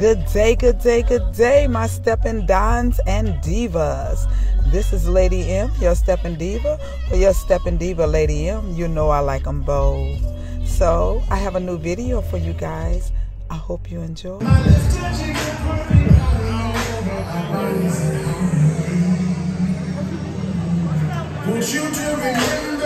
Good day, good day, good day, my stepping dons and divas. This is Lady M, your stepping diva, or your stepping diva, Lady M. You know I like them both. So I have a new video for you guys. I hope you enjoy. Would you do?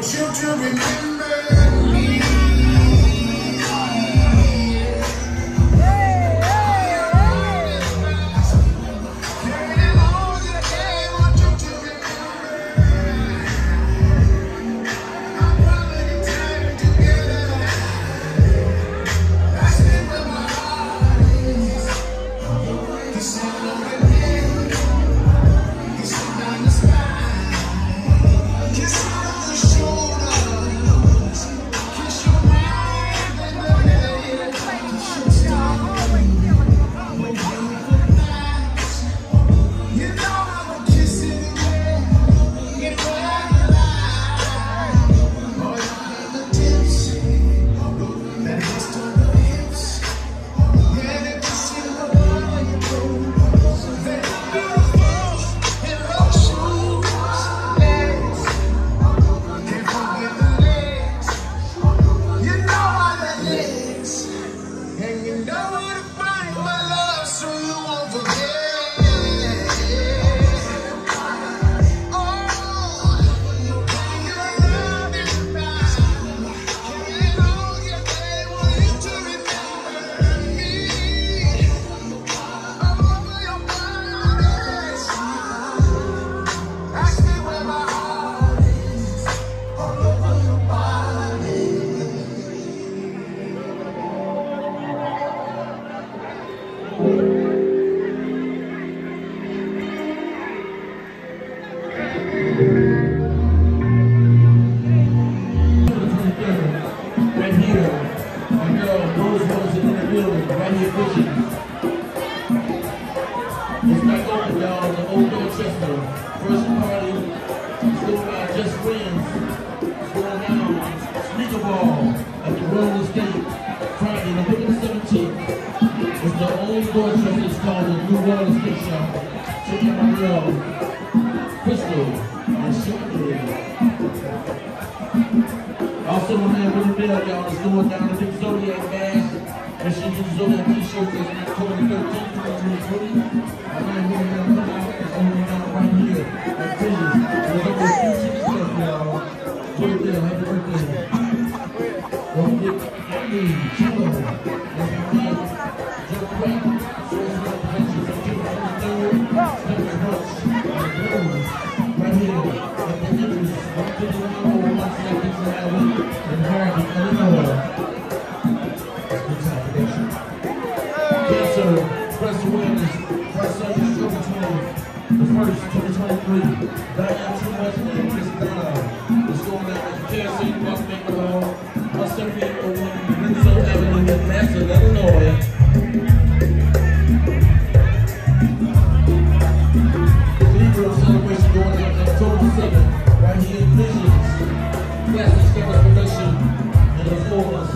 want you to remember? and I would building right here fishing. It's back open, y'all, the old Dorchester. First party, still by Just Friends. It's going down, sneaker ball at the Royal Estate, Friday, November 17th. It's the old Dorchester, it's called the New Royal Estate Shop. Check out my girl, Crystal, and Shorty. Also, when I have Willie Bell, y'all, it's going down to Big Zodiac, man. That shit was over at the show that October 13th, 2020. I'm gonna move it up and over out right here. At Vision. We're gonna get two six y'all. There, happy birthday. Don't get me, chill. That's my the 1st, 2023. Not too much money, just down. The store down at KFC, Prospect Mall, 17801, Rinso Avenue, Madison, Illinois. Celebration going on October 7th, right here in Visions. Classic Scholars Production, and of course,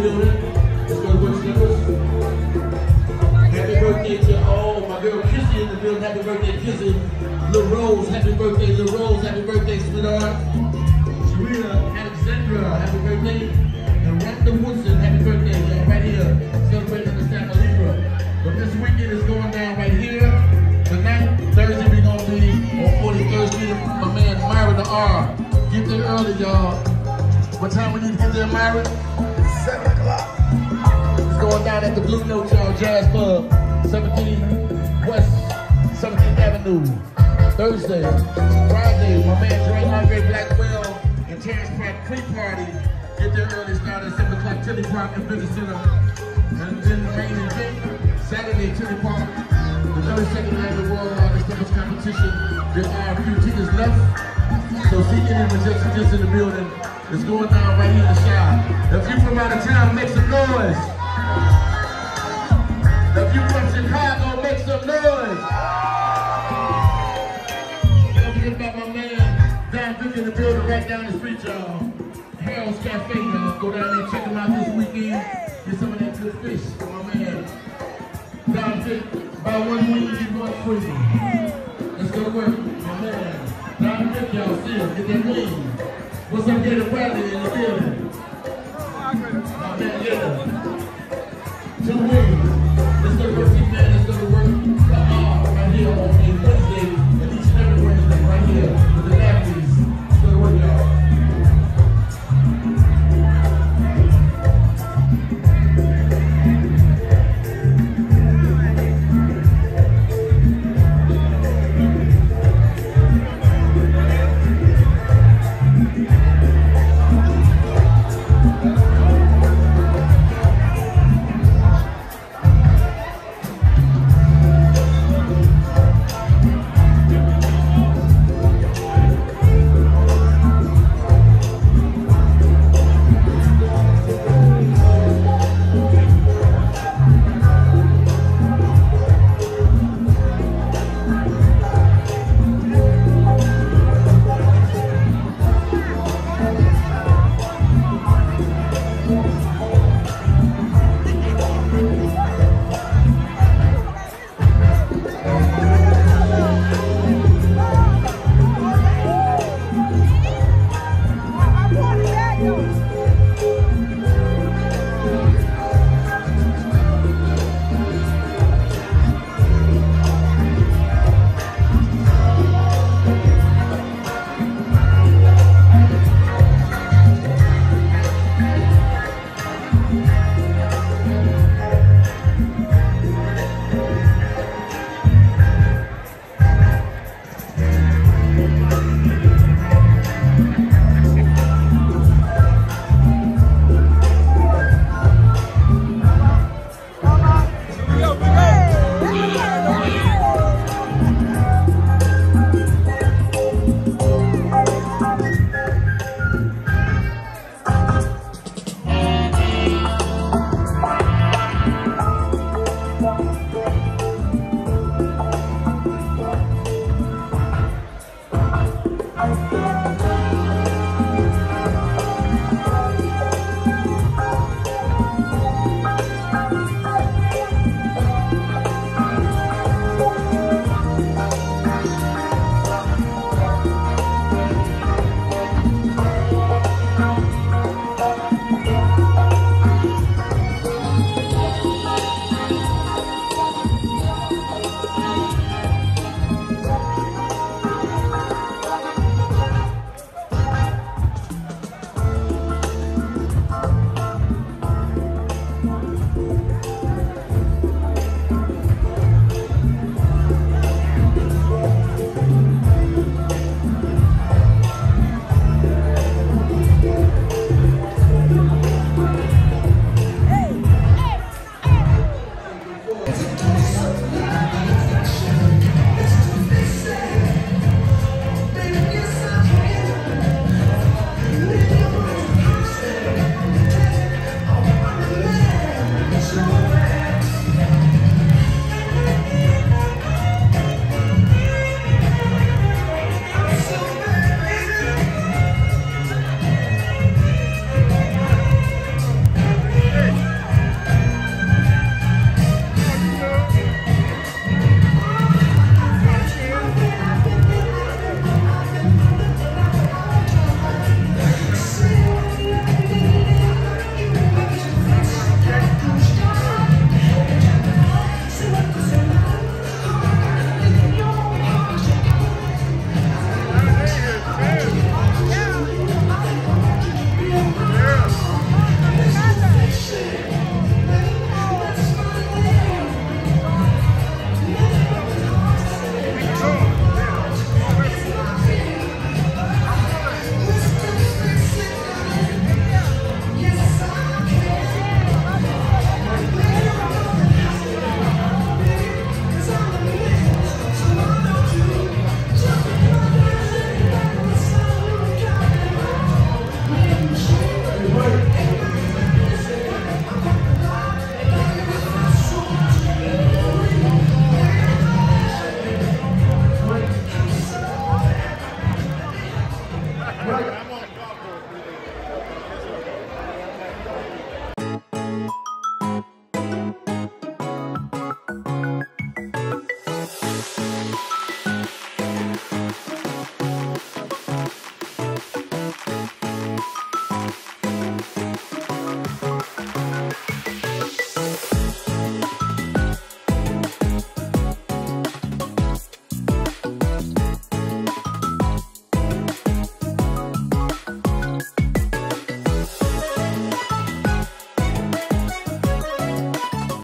Building, let's go to Brooks Nichols. Happy birthday to all my girl Kissy in the building. Happy birthday, Kissy. Lil Rose, happy birthday, Lil Rose. Happy birthday, Sweetheart. Serena, Alexandra, happy birthday. And Randall Woodson, happy birthday. Right here, celebrating the Santa Libra. But this weekend is going down right here. Tonight, Thursday, we're going to be on 43rd Street. My man, Myra the R. Get there early, y'all. What time we need to get there, Myra? Down at the Blue Note, y'all. Jazz Club. 17 West 17th Avenue. Thursday. Friday, my man Dre Andre Blackwell and Terrence Pratt pre-party. Get there early, start at 7 o'clock, Tinley Park and Visit Center. And then the main event, Saturday, Tinley Park. The 32nd annual World's Largest Stepping Competition. There are a few tickets left. So seeking and rejection just in the building. It's going down right here in the shop. If you from out of town, make some noise. If you make some noise. Don't forget about my man, Don in the building right down the street, y'all. Harold's Cafe, y'all. Go down there, and check him out this weekend. Get some of that good fish my man. Don Vick, buy one wing, get one free. Let's go my man. Don Vick, y'all, still, get that wing. What's up, Gator Bradley in the building? My man, yeah. Let's go to work, man.